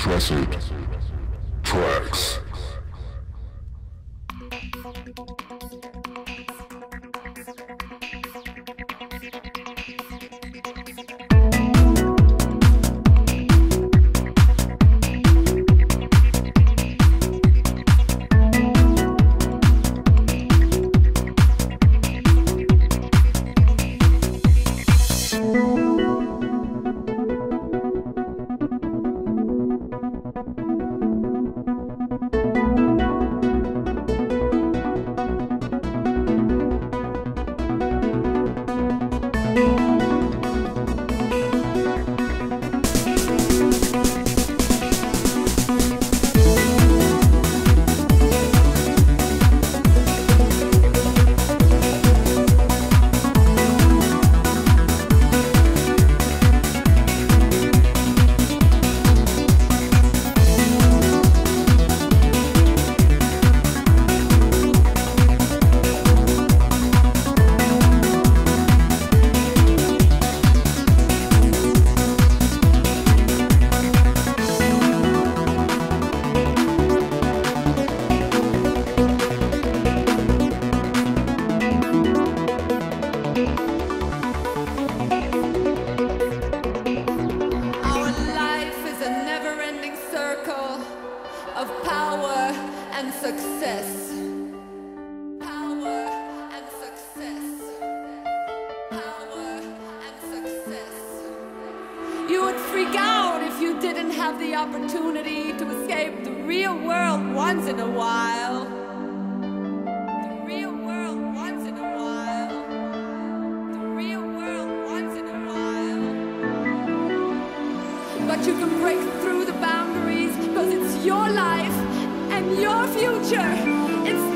Tracid Traxxx. Freak out if you didn't have the opportunity to escape the real world once in a while. The real world once in a while. The real world once in a while. But you can break through the boundaries because it's your life and your future. It's.